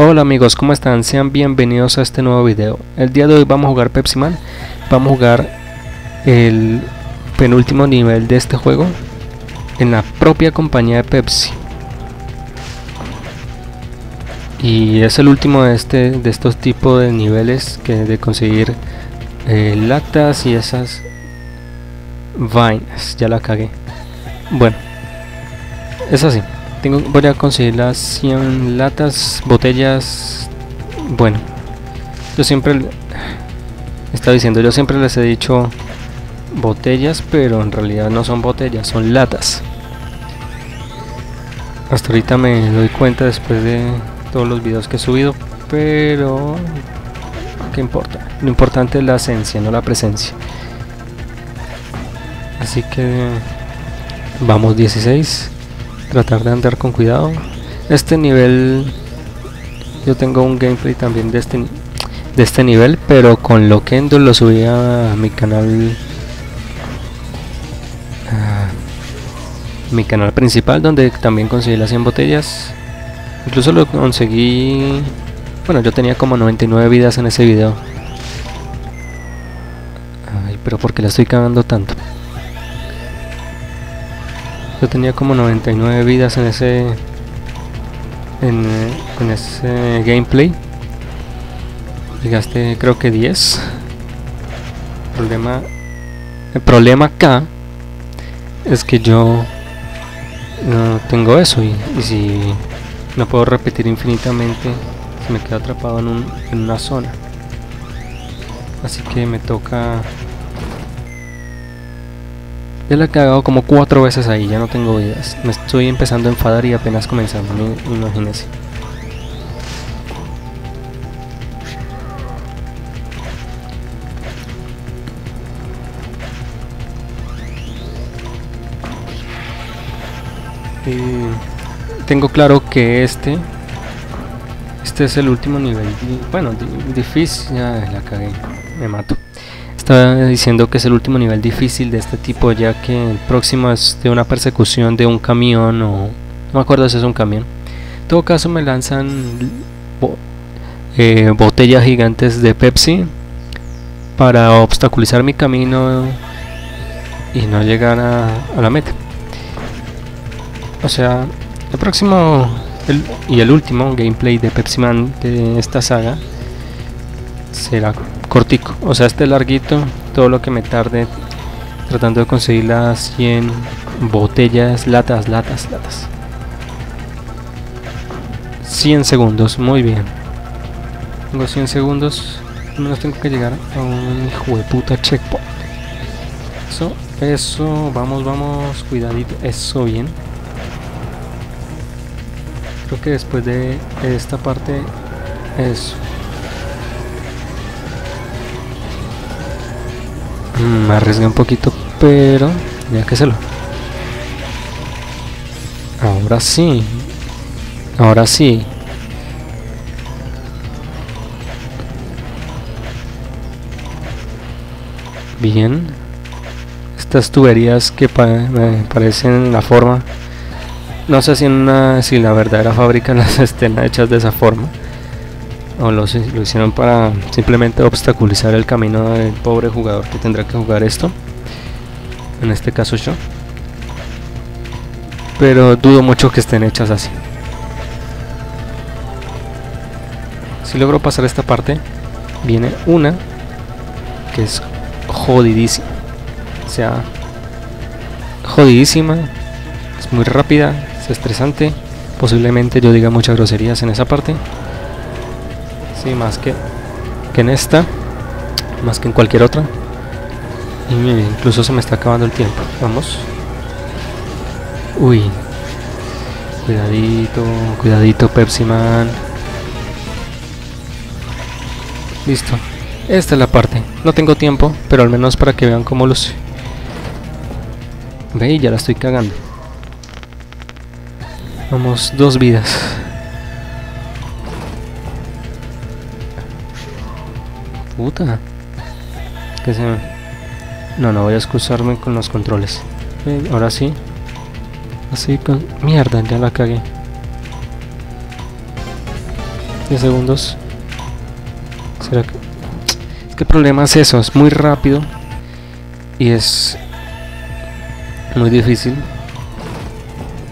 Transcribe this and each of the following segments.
Hola amigos, ¿cómo están? Sean bienvenidos a este nuevo video. El día de hoy vamos a jugar Pepsi Man. Vamos a jugar el penúltimo nivel de este juego en la propia compañía de Pepsi. Y es el último de, este, de estos tipos de niveles que de conseguir eh, latas y esas vainas. Ya la cagué. Bueno, es así. Tengo, voy a conseguir las 100 latas, botellas. Bueno, yo siempre estaba diciendo, yo siempre les he dicho botellas, pero en realidad no son botellas, son latas. Hasta ahorita me doy cuenta después de todos los videos que he subido, pero ¿qué importa? Lo importante es la esencia, no la presencia. Así que vamos 16 tratar de andar con cuidado. Este nivel yo tengo un gameplay también de este de este nivel pero con Loquendo lo subí a mi canal mi canal principal donde también conseguí las 100 botellas. Incluso lo conseguí bueno yo tenía como 99 vidas en ese video. Ay pero porque la estoy cagando tanto yo tenía como 99 vidas en ese en, ese gameplay. Y creo que 10 problema el problema acá es que yo no tengo eso y, si no puedo repetir infinitamente se me queda atrapado en, en una zona. Así que me toca ya la he cagado como cuatro veces ahí, ya no tengo vidas. Me estoy empezando a enfadar y apenas comenzando, imagínense. tengo claro que este este es el último nivel bueno difícil ya la cagué me mato está diciendo que es el último nivel difícil de este tipo ya que el próximo es de una persecución de un camión o no me acuerdo si es un camión. En todo caso me lanzan eh, botellas gigantes de Pepsi para obstaculizar mi camino y no llegar a, la meta. O sea el próximo y el último gameplay de Pepsi Man de esta saga será cortico o sea este larguito todo lo que me tarde tratando de conseguir las 100 botellas latas latas latas. 100 segundos muy bien. Tengo 100 segundos menos tengo que llegar a un hijo de puta checkpoint. Eso eso vamos vamos cuidadito eso bien. Creo que después de esta parte eso Me arriesgué un poquito, pero ya que se lo. Ahora sí. Ahora sí. Bien. Estas tuberías que me parecen la forma. No sé si, en una, si la verdadera fábrica las estén hechas de esa forma o lo, hicieron para simplemente obstaculizar el camino del pobre jugador que tendrá que jugar esto en este caso yo. Pero dudo mucho que estén hechas así. Si logro pasar esta parte viene una que es jodidísima. O sea jodidísima es muy rápida es estresante. Posiblemente yo diga muchas groserías en esa parte Más que, que en esta, más que en cualquier otra. Y incluso se me está acabando el tiempo. Vamos. Uy. Cuidadito, cuidadito Pepsi Man. Listo. Esta es la parte. No tengo tiempo, pero al menos para que vean cómo luce. Ve, ya la estoy cagando. Vamos, dos vidas. Puta. Que se... No, no voy a excusarme con los controles. Eh, ahora sí. Así con... Mierda, ya la cagué. 10 segundos. ¿Será que...? Es que el problema es eso, es muy rápido. Y es... Muy difícil.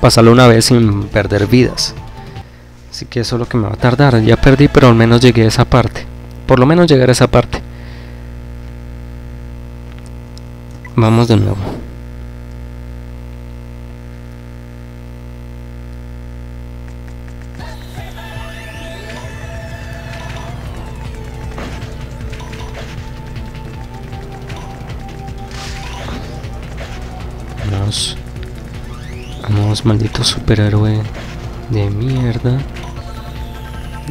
Pasarlo una vez sin perder vidas. Así que eso es lo que me va a tardar. Ya perdí, pero al menos llegué a esa parte. Por lo menos llegar a esa parte. Vamos de nuevo. Vamos. Vamos, maldito superhéroe de mierda.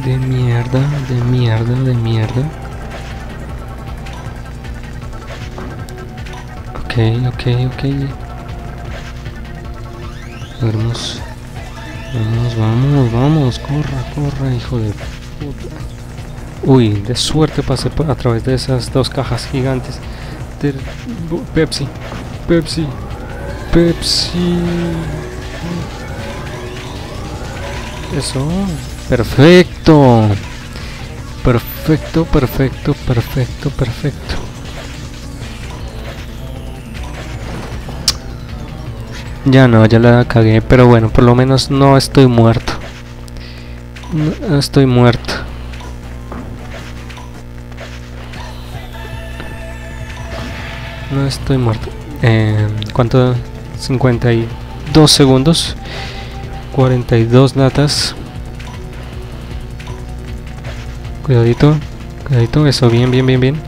De mierda, de mierda, de mierda. Ok, ok, ok. Vamos. Vamos, vamos, vamos. Corra, corra, hijo de puta. Uy, de suerte pasé a través de esas dos cajas gigantes. Pepsi, Pepsi, Pepsi. Eso. Perfecto. Perfecto, perfecto, perfecto, perfecto. Ya no, ya la cagué, pero bueno, por lo menos no estoy muerto. No estoy muerto. No estoy muerto. Eh, ¿Cuánto? 52 segundos. 42 latas. Cuidadito, cuidadito, eso, bien, bien, bien, bien.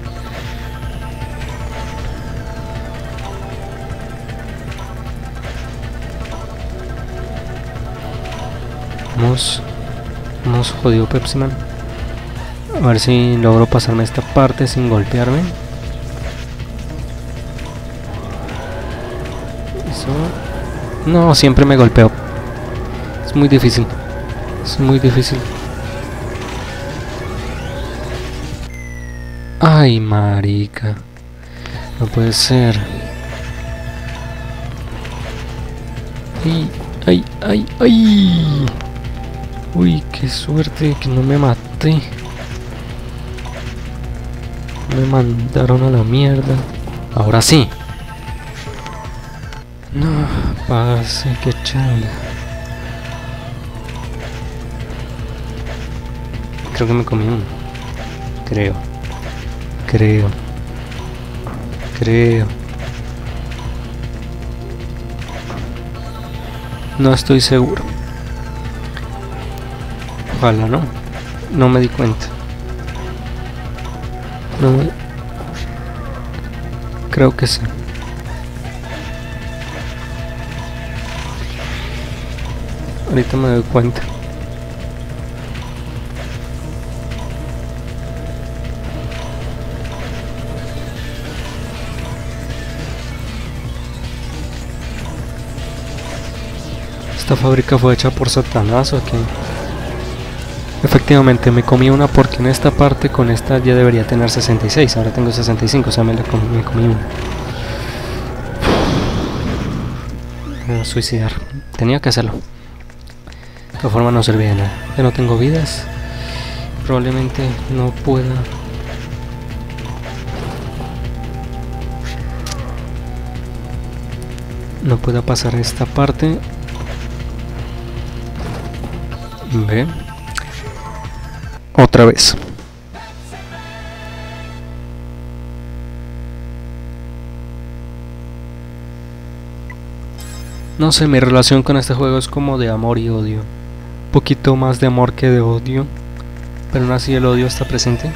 Vamos, vamos, jodido Pepsi Man. A ver si logro pasarme esta parte sin golpearme. Eso. No, siempre me golpeo. Es muy difícil. Es muy difícil. Ay, marica. No puede ser. Ay, ay, ay, ay. Uy, qué suerte que no me maté. Me mandaron a la mierda. Ahora sí. No, pase, qué chanda. Creo que me comí uno. Creo. Creo. Creo. No estoy seguro. Ojalá no. No me di cuenta. No me... Creo que sí. Ahorita me doy cuenta. Esta fábrica fue hecha por Satanás o qué? Efectivamente, me comí una porque en esta parte con esta ya debería tener 66. Ahora tengo 65, o sea, me, la me comí una. Me voy a suicidar. Tenía que hacerlo. De todas formas no servía de nada. Ya no tengo vidas. Probablemente no pueda... No pueda pasar esta parte. Ve. Otra vez. No sé, mi relación con este juego es como de amor y odio. Un poquito más de amor que de odio. Pero aún así el odio está presente.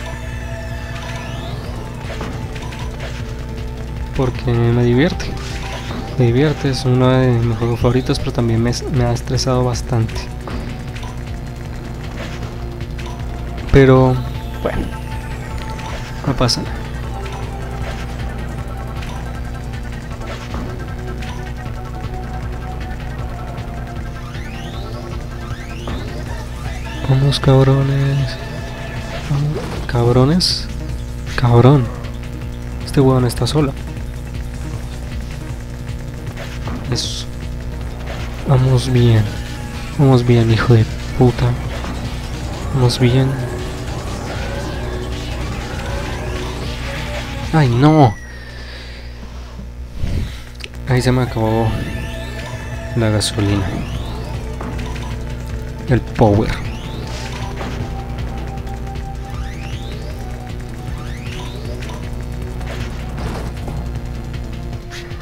Porque me divierte. Me divierte, es uno de mis juegos favoritos, pero también me, me ha estresado bastante. Pero, bueno, no pasa nada. Vamos cabrones. Cabrones. Cabrón. Este huevón está solo. Eso. Vamos bien. Vamos bien, hijo de puta. Vamos bien. ¡Ay, no! Ahí se me acabó la gasolina. El power.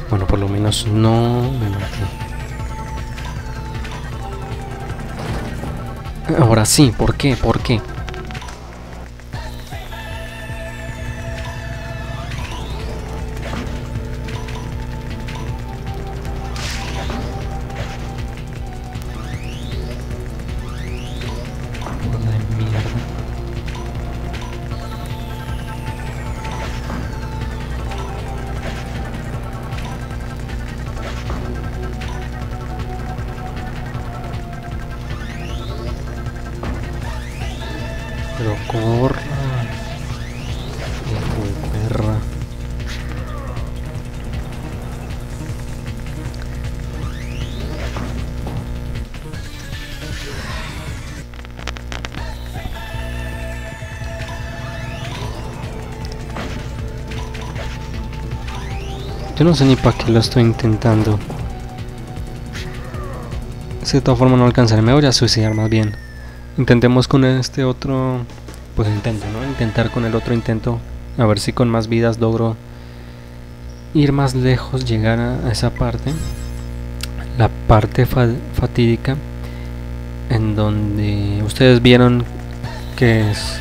Bueno, por lo menos no me maté. Ahora sí, ¿por qué? ¿Por qué? Yo no sé ni para qué lo estoy intentando. Si de todas formas no alcanzaré, me voy a suicidar más bien. Intentemos con este otro... Pues intento, ¿no? Intentar con el otro intento. A ver si con más vidas logro ir más lejos, llegar a, esa parte. La parte fa- fatídica. En donde ustedes vieron que es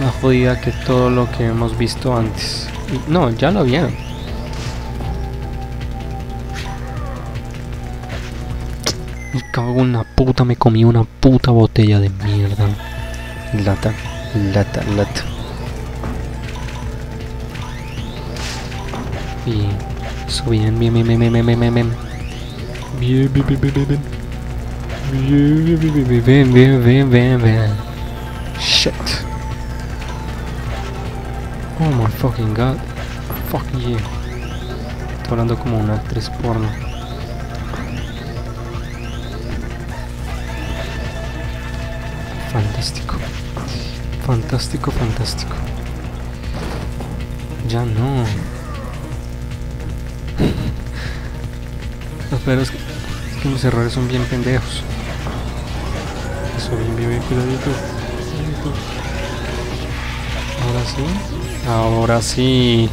más jodida que todo lo que hemos visto antes. No, ya lo vieron. Cago en la puta, me comí una puta botella de mierda. Lata, lata, lata. Y eso bien, bien, bien, bien, bien, bien, bien, bien, bien. Bien, bien, bien, bien, bien, bien. Bien, bien, bien, bien, bien, bien, bien, bien, bien. Shit. Oh my fucking god. Fuck you. Estoy hablando como una actriz porno. Fantástico. Fantástico, fantástico. Ya no. Lo peor es que, es mis errores son bien pendejos. Eso, bien, bien, bien, cuidadito. Ahora sí. Ahora sí.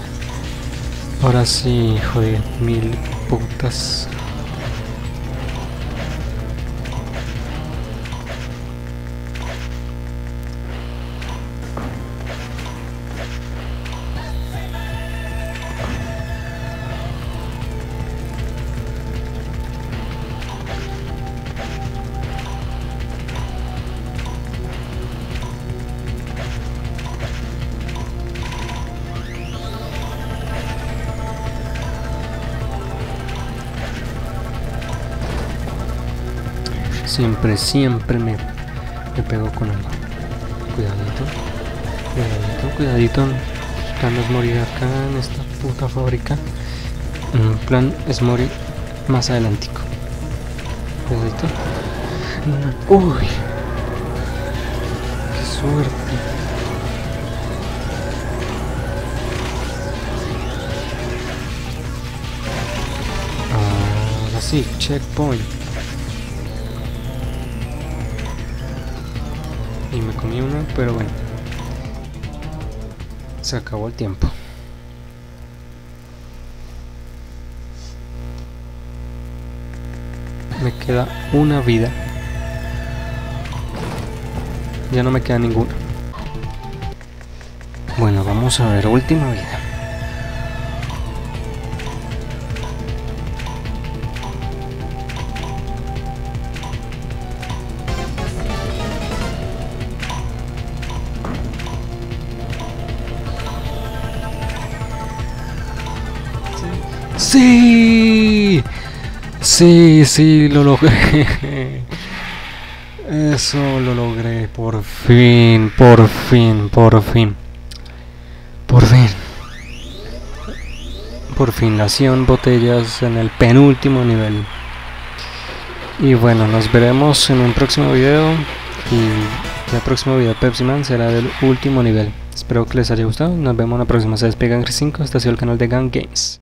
Ahora sí, hijo de mil putas. Siempre, siempre me, me pego con algo. Cuidadito. Cuidadito, cuidadito. El plan es morir acá en esta puta fábrica. Un plan es morir más adelantico. Cuidadito. Uy. Qué suerte. Ahora sí, checkpoint. Comí pero bueno. Se acabó el tiempo. Me queda una vida. Ya no me queda ninguna. Bueno, vamos a ver, última vida. Sí, sí, sí, lo logré. Eso lo logré, por fin, por fin, por fin. Por fin. Por fin, las 100 botellas en el penúltimo nivel. Y bueno, nos veremos en un próximo video. Y el próximo video de Pepsi Man será del último nivel. Espero que les haya gustado. Nos vemos en la próxima. Se despega Gang 5. Este ha sido el canal de Gang Games.